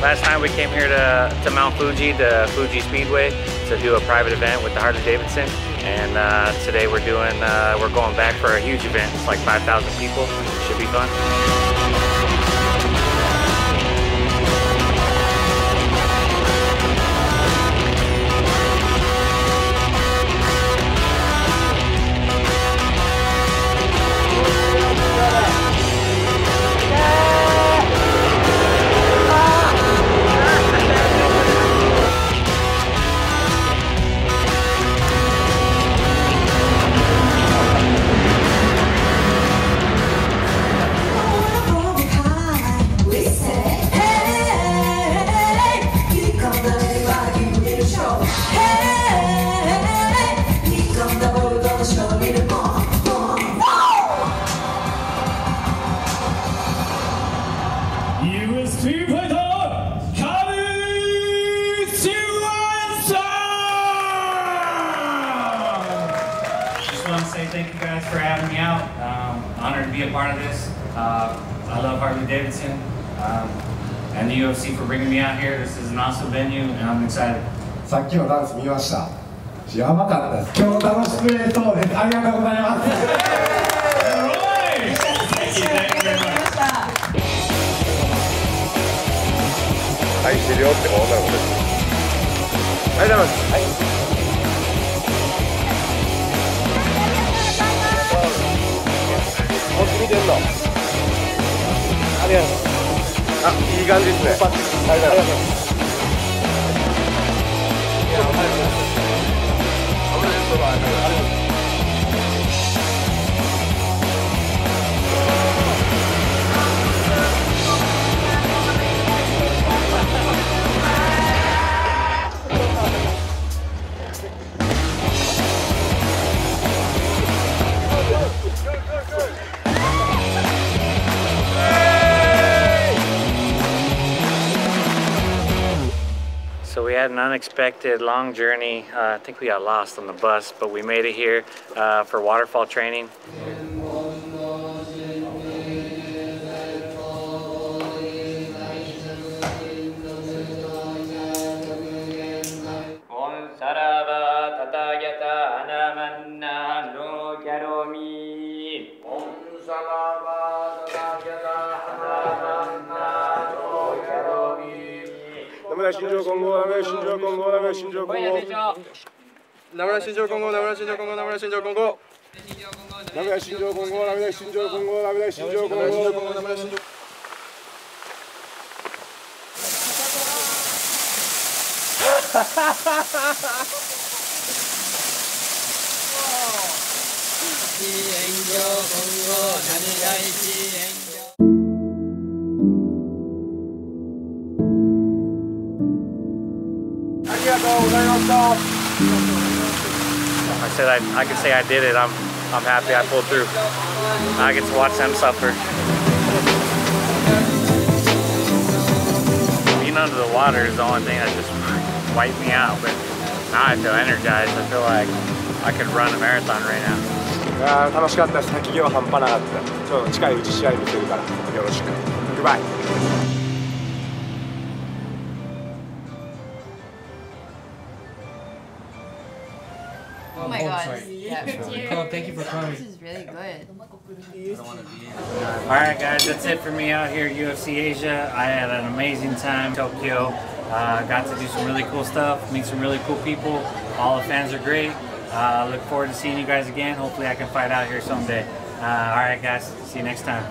Last time we came here to, to Mount Fuji, to Fuji Speedway, to do a private event with the Harley Davidson. And uh, today we're doing, uh, we're going back for a huge event. It's like 5,000 people. Should be fun. USP Python, Just want to say thank you guys for having me out. Um, honored to be a part of this. Uh, I love Harley Davidson um, and the UFC for bringing me out here. This is an awesome venue and I'm excited. さっきのダンス見ましたやばかったです今日楽しくれそうですありがとうございます してるよって女の子ですありがとうございますはい見てんのありがとうございます。We had an unexpected long journey. Uh, I think we got lost on the bus, but we made it here uh, for waterfall training. 新洲公公，那边新洲公公，那边新洲公公。那边新洲公公，那边新洲公公，那边新洲公公。那边新洲公公，那边新洲公公，那边新洲公公。那边新公，那边新洲公。哈哈哈哈哈！新公。I said I, I can say I did it. I'm I'm happy I pulled through. I get to watch them suffer. Being under the water is the only thing that just wiped me out. But now I feel energized. I feel like I could run a marathon right now. いやー楽しかったです滝行半端なかったちょっと近いうち試合見てるからよろしくグッバイ Oh my god. Yeah. thank you for coming. This is really good. All right, guys, that's it for me out here at UFC Asia. I had an amazing time in Tokyo. Uh, got to do some really cool stuff, meet some really cool people. All the fans are great. Uh, look forward to seeing you guys again. Hopefully, I can fight out here someday. Uh, all right, guys, see you next time.